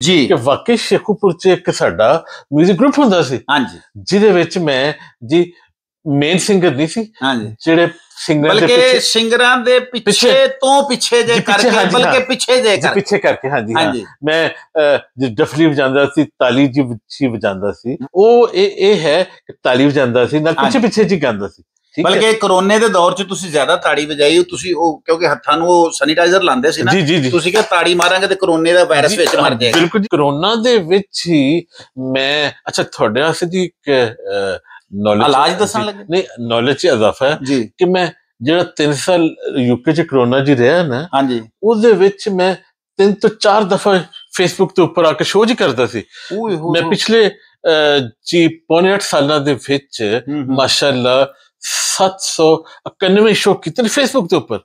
ਜੀ। ਕਿ ਵਾਕਈ ਸ਼ੇਖੂਪੁਰ ਚ ਇੱਕ ਸਾਡਾ 뮤직 ਗਰੁੱਪ ਹੁੰਦਾ ਸੀ। ਹਾਂਜੀ। ਜਿਹਦੇ ਵਿੱਚ ਮੈਂ ਜੀ ਮੇਨ ਸਿੰਗਰ ਨਹੀਂ ਸੀ। ਹਾਂਜੀ। ਜਿਹੜੇ ਸਿੰਗਰ ਦੇ ਬਲਕਿ ਪਿੱਛੇ ਸਿੰਗਰਾਂ ਦੇ ਪਿੱਛੇ ਤੋਂ ਪਿੱਛੇ ਜੇ ਕਰਕੇ ਬਲਕਿ। ਪਿੱਛੇ ਜੇ ਕਰਕੇ। ਪਿੱਛੇ ਕਰਕੇ ਹਾਂਜੀ ਹਾਂ। ਮੈਂ ਜੇ ਡਫਲੀ ਵਜਾਉਂਦਾ ਸੀ ਤਾਲੀ ਜੀ ਵਿੱਚ ਹੀ ਵਜਾਉਂਦਾ ਸੀ। ਉਹ ਇਹ ਇਹ ਹੈ ਕਿ ਤਾਲੀ ਵਜਾਉਂਦਾ ਸੀ ਨਾਲ ਪਿੱਛੇ। ਪਿੱਛੇ ਜੀ ਗਾਉਂਦਾ ਸੀ। ਬਲਕਿ ਕਰੋਨੇ ਦੇ ਦੌਰ 'ਚ ਤੁਸੀਂ ਜ਼ਿਆਦਾ ਤਾੜੀ ਵਜਾਈ ਤੁਸੀਂ ਉਹ ਕਿਉਂਕਿ ਹੱਥਾਂ ਨੂੰ ਉਹ ਸੈਨੀਟਾਈਜ਼ਰ ਲਾਉਂਦੇ ਸੀ ਨਾ ਤੁਸੀਂ ਕਿਹਾ ਤਾੜੀ ਮਾਰਾਂਗੇ ਤੇ ਕਰੋਨੇ ਦਾ ਵਾਇਰਸ ਵਿੱਚ ਮਰ ਜਾਏਗਾ। ਬਿਲਕੁਲ ਜੀ ਕਰੋਨਾ ਦੇ ਵਿੱਚ ਹੀ ਮੈਂ ਅੱਛਾ ਤੁਹਾਡੇ ਵਾਸਤੇ ਜੀ ਇੱਕ ਨੌਲੇਜ ਇਲਾਜ ਦੱਸਣ ਲੱਗੇ? ਨਹੀਂ ਨੌਲੇਜ ਚ ਇਜ਼ਾਫਾ ਹੈ ਕਿ ਮੈਂ ਜਿਹੜਾ 3 ਸਾਲ ਯੂਕੇ ਚ ਕਰੋਨਾ ਜੀ ਰਿਹਾ ਨਾ ਹਾਂਜੀ। ਉਹਦੇ ਵਿੱਚ ਮੈਂ ਤਿੰਨ ਤੋਂ ਚਾਰ ਦਫਾ ਫੇਸਬੁੱਕ ਤੇ ਉੱਪਰ ਆ ਕੇ ਸ਼ੋਅ ਜੀ ਕਰਦਾ ਸੀ। ਮੈਂ ਪਿਛਲੇ ਜੀ ਪੌਣੇ 8 ਸਾਲਾਂ ਦੇ ਵਿੱਚ। ਮਾਸ਼ਾਅੱਲਾ 791 ਸ਼ੋਅ ਕੀਤੇ ਨੇ ਫੇਸਬੁੱਕ ਦੇ ਉੱਪਰ।